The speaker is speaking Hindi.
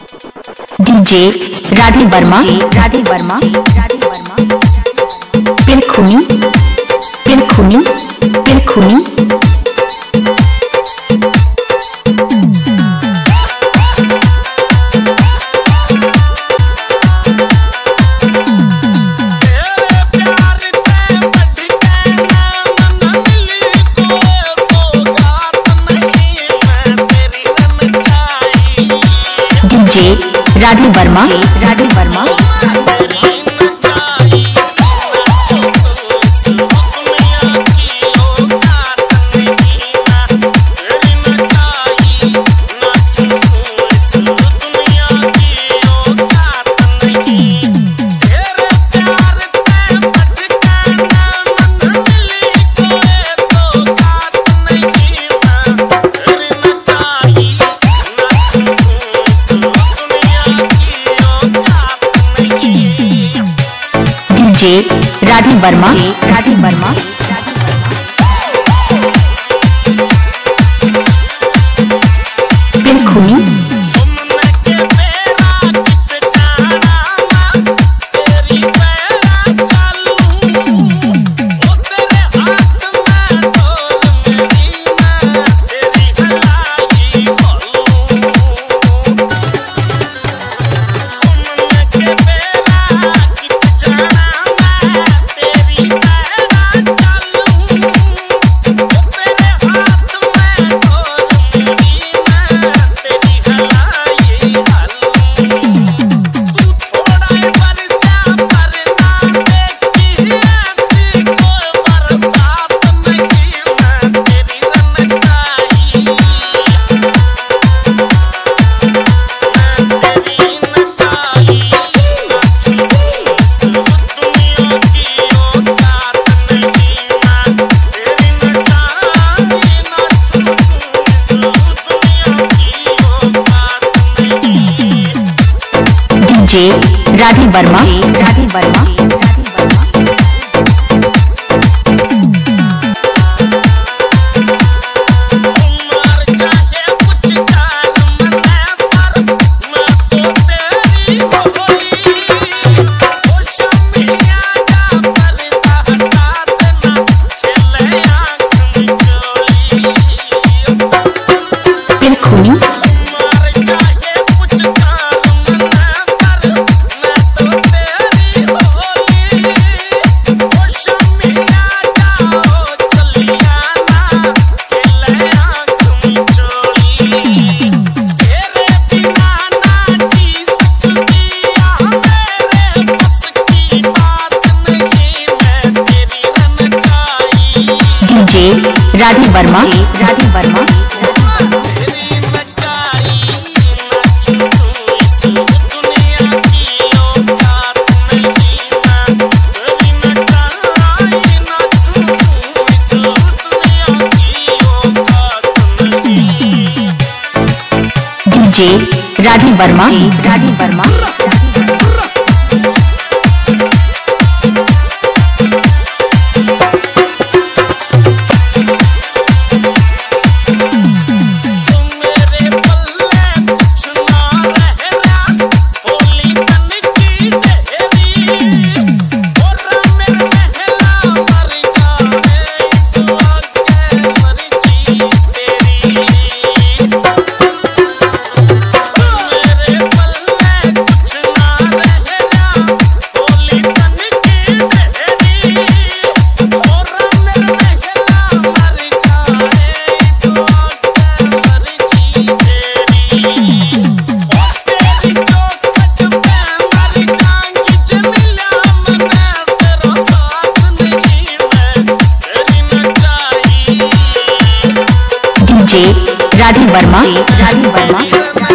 डीजे राधे वर्मा। राधे वर्मा। राधे वर्मा। पिन खुनी पिन खुनी पिन खुनी डीजे राधे वर्मा राधे वर्मा जे राधे वर्मा। राधे वर्मा। जे राधे वर्मा राधे वर्मा राधी वर्मा। राधी वर्मा। डीजे राधी वर्मा। राधी वर्मा। जे राधे वर्मा। राधे वर्मा।